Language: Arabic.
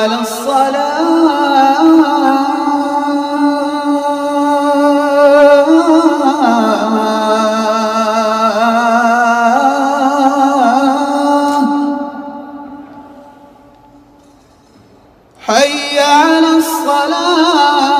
على الصلاة. حي على الصلاة.